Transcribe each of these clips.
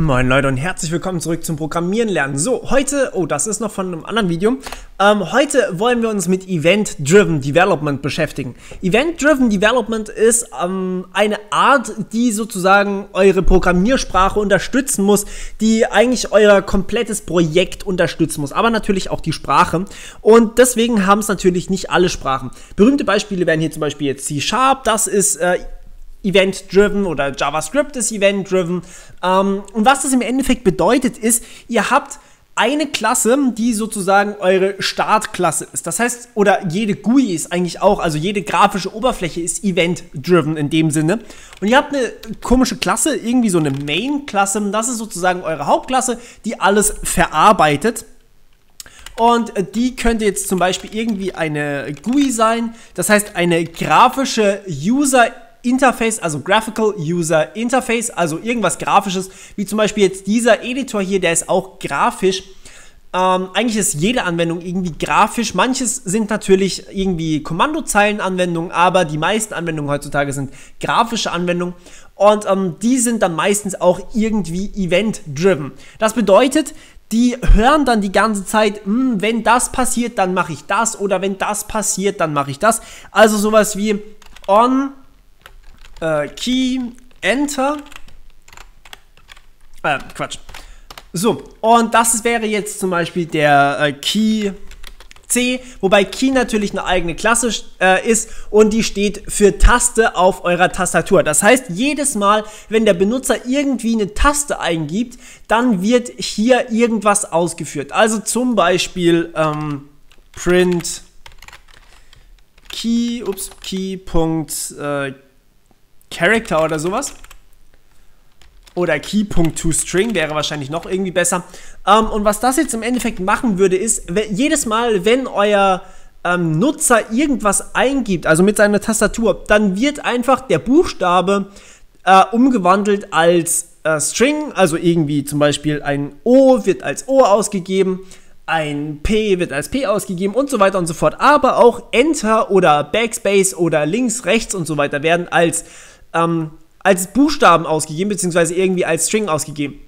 Moin Leute und herzlich willkommen zurück zum Programmieren lernen. So, heute, oh, das ist noch von einem anderen Video. Ähm, heute wollen wir uns mit Event-Driven Development beschäftigen. Event-Driven Development ist ähm, eine Art, die sozusagen eure Programmiersprache unterstützen muss, die eigentlich euer komplettes Projekt unterstützen muss, aber natürlich auch die Sprache. Und deswegen haben es natürlich nicht alle Sprachen. Berühmte Beispiele wären hier zum Beispiel jetzt C-Sharp, das ist äh, Event-driven oder JavaScript ist Event-driven. Ähm, und was das im Endeffekt bedeutet, ist, ihr habt eine Klasse, die sozusagen eure Startklasse ist. Das heißt, oder jede GUI ist eigentlich auch, also jede grafische Oberfläche ist event-driven in dem Sinne. Und ihr habt eine komische Klasse, irgendwie so eine Main-Klasse. Das ist sozusagen eure Hauptklasse, die alles verarbeitet. Und die könnte jetzt zum Beispiel irgendwie eine GUI sein. Das heißt, eine grafische User Interface, also Graphical User Interface, also irgendwas Grafisches, wie zum Beispiel jetzt dieser Editor hier, der ist auch grafisch. Ähm, eigentlich ist jede Anwendung irgendwie grafisch. Manches sind natürlich irgendwie Kommandozeilenanwendungen, aber die meisten Anwendungen heutzutage sind grafische Anwendungen. Und ähm, die sind dann meistens auch irgendwie event-driven. Das bedeutet, die hören dann die ganze Zeit, hm, wenn das passiert, dann mache ich das oder wenn das passiert, dann mache ich das. Also sowas wie on äh, Key, Enter. Äh, Quatsch. So, und das wäre jetzt zum Beispiel der äh, Key C, wobei Key natürlich eine eigene Klasse äh, ist und die steht für Taste auf eurer Tastatur. Das heißt, jedes Mal, wenn der Benutzer irgendwie eine Taste eingibt, dann wird hier irgendwas ausgeführt. Also zum Beispiel ähm, print key, ups, key. Punkt, äh, Character oder sowas. Oder Key.toString wäre wahrscheinlich noch irgendwie besser. Ähm, und was das jetzt im Endeffekt machen würde, ist, jedes Mal, wenn euer ähm, Nutzer irgendwas eingibt, also mit seiner Tastatur, dann wird einfach der Buchstabe äh, umgewandelt als äh, String, also irgendwie zum Beispiel ein O wird als O ausgegeben, ein P wird als P ausgegeben und so weiter und so fort. Aber auch Enter oder Backspace oder links, rechts und so weiter werden als ähm, als Buchstaben ausgegeben, beziehungsweise irgendwie als String ausgegeben.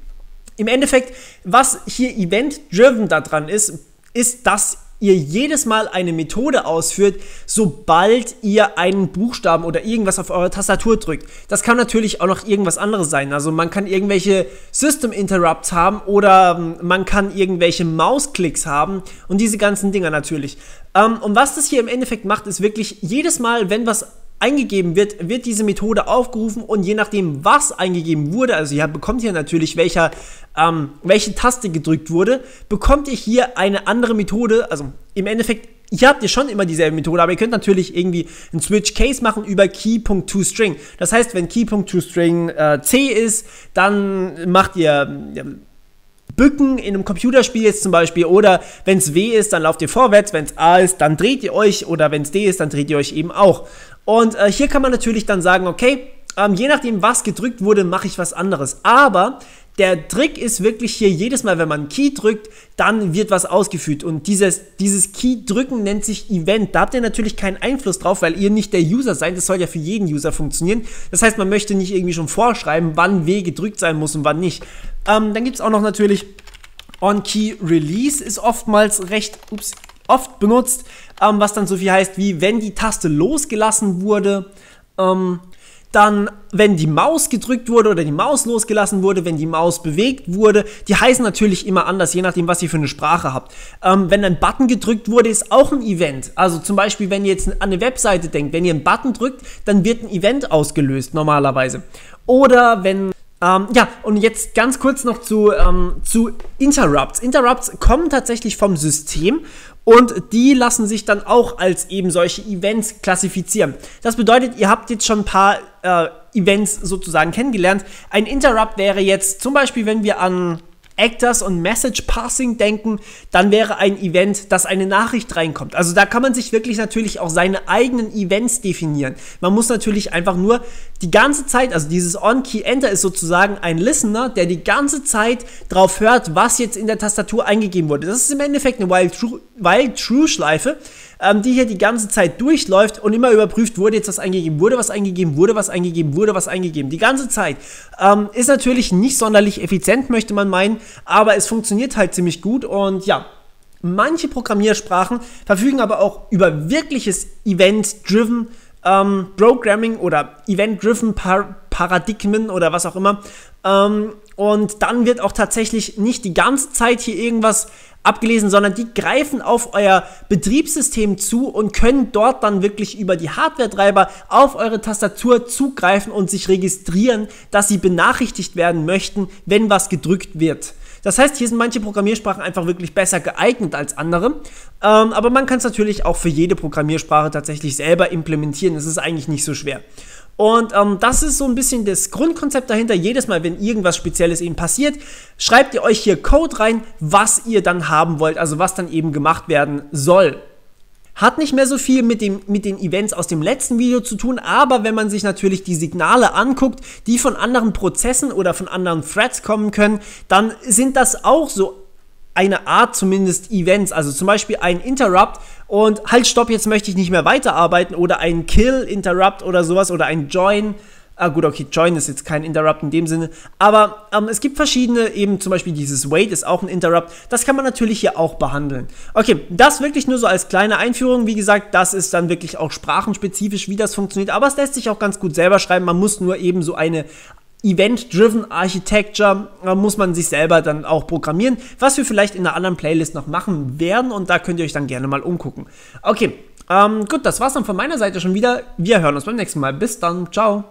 Im Endeffekt, was hier event-driven daran ist, ist, dass ihr jedes Mal eine Methode ausführt, sobald ihr einen Buchstaben oder irgendwas auf eure Tastatur drückt. Das kann natürlich auch noch irgendwas anderes sein. Also man kann irgendwelche System Interrupts haben oder ähm, man kann irgendwelche Mausklicks haben und diese ganzen Dinger natürlich. Ähm, und was das hier im Endeffekt macht, ist wirklich jedes Mal, wenn was eingegeben wird, wird diese Methode aufgerufen und je nachdem, was eingegeben wurde, also ihr bekommt hier natürlich, welcher, ähm, welche Taste gedrückt wurde, bekommt ihr hier eine andere Methode, also im Endeffekt hier habt ihr schon immer dieselbe Methode, aber ihr könnt natürlich irgendwie einen Switch Case machen über key.toString. Das heißt, wenn key.toString äh, C ist, dann macht ihr ja, Bücken in einem Computerspiel jetzt zum Beispiel oder wenn es W ist, dann lauft ihr vorwärts, wenn es A ist, dann dreht ihr euch oder wenn es D ist, dann dreht ihr euch eben auch. Und äh, hier kann man natürlich dann sagen, okay, ähm, je nachdem, was gedrückt wurde, mache ich was anderes. Aber der Trick ist wirklich hier, jedes Mal, wenn man Key drückt, dann wird was ausgeführt. Und dieses, dieses Key drücken nennt sich Event. Da habt ihr natürlich keinen Einfluss drauf, weil ihr nicht der User seid. Das soll ja für jeden User funktionieren. Das heißt, man möchte nicht irgendwie schon vorschreiben, wann W gedrückt sein muss und wann nicht. Ähm, dann gibt es auch noch natürlich On-Key-Release ist oftmals recht ups, oft benutzt, ähm, was dann so viel heißt wie, wenn die Taste losgelassen wurde, ähm, dann, wenn die Maus gedrückt wurde oder die Maus losgelassen wurde, wenn die Maus bewegt wurde, die heißen natürlich immer anders, je nachdem, was ihr für eine Sprache habt. Ähm, wenn ein Button gedrückt wurde, ist auch ein Event. Also zum Beispiel, wenn ihr jetzt an eine Webseite denkt, wenn ihr einen Button drückt, dann wird ein Event ausgelöst, normalerweise. Oder wenn ähm, ja, und jetzt ganz kurz noch zu, ähm, zu Interrupts. Interrupts kommen tatsächlich vom System und die lassen sich dann auch als eben solche Events klassifizieren. Das bedeutet, ihr habt jetzt schon ein paar äh, Events sozusagen kennengelernt. Ein Interrupt wäre jetzt zum Beispiel, wenn wir an Actors und Message Passing denken, dann wäre ein Event, dass eine Nachricht reinkommt. Also da kann man sich wirklich natürlich auch seine eigenen Events definieren. Man muss natürlich einfach nur die ganze Zeit, also dieses On-Key-Enter ist sozusagen ein Listener, der die ganze Zeit drauf hört, was jetzt in der Tastatur eingegeben wurde. Das ist im Endeffekt eine While-True-Schleife, ähm, die hier die ganze Zeit durchläuft und immer überprüft, wurde jetzt was eingegeben, wurde was eingegeben, wurde was eingegeben, wurde was eingegeben. Die ganze Zeit. Ähm, ist natürlich nicht sonderlich effizient, möchte man meinen, aber es funktioniert halt ziemlich gut und ja, Manche Programmiersprachen verfügen aber auch über wirkliches Event-Driven ähm, Programming oder Event-Driven Par Paradigmen oder was auch immer. Ähm, und dann wird auch tatsächlich nicht die ganze Zeit hier irgendwas abgelesen, sondern die greifen auf euer Betriebssystem zu und können dort dann wirklich über die Hardware-Treiber auf eure Tastatur zugreifen und sich registrieren, dass sie benachrichtigt werden möchten, wenn was gedrückt wird. Das heißt, hier sind manche Programmiersprachen einfach wirklich besser geeignet als andere. Ähm, aber man kann es natürlich auch für jede Programmiersprache tatsächlich selber implementieren. Es ist eigentlich nicht so schwer. Und ähm, das ist so ein bisschen das Grundkonzept dahinter. Jedes Mal, wenn irgendwas Spezielles eben passiert, schreibt ihr euch hier Code rein, was ihr dann haben wollt, also was dann eben gemacht werden soll. Hat nicht mehr so viel mit, dem, mit den Events aus dem letzten Video zu tun, aber wenn man sich natürlich die Signale anguckt, die von anderen Prozessen oder von anderen Threads kommen können, dann sind das auch so eine Art zumindest Events, also zum Beispiel ein Interrupt und halt stopp, jetzt möchte ich nicht mehr weiterarbeiten oder ein Kill Interrupt oder sowas oder ein Join Ah gut, okay, Join ist jetzt kein Interrupt in dem Sinne, aber ähm, es gibt verschiedene, eben zum Beispiel dieses Wait ist auch ein Interrupt, das kann man natürlich hier auch behandeln. Okay, das wirklich nur so als kleine Einführung, wie gesagt, das ist dann wirklich auch sprachenspezifisch, wie das funktioniert, aber es lässt sich auch ganz gut selber schreiben, man muss nur eben so eine Event-Driven Architecture äh, muss man sich selber dann auch programmieren, was wir vielleicht in einer anderen Playlist noch machen werden und da könnt ihr euch dann gerne mal umgucken. Okay, ähm, gut, das war's dann von meiner Seite schon wieder. Wir hören uns beim nächsten Mal. Bis dann, ciao.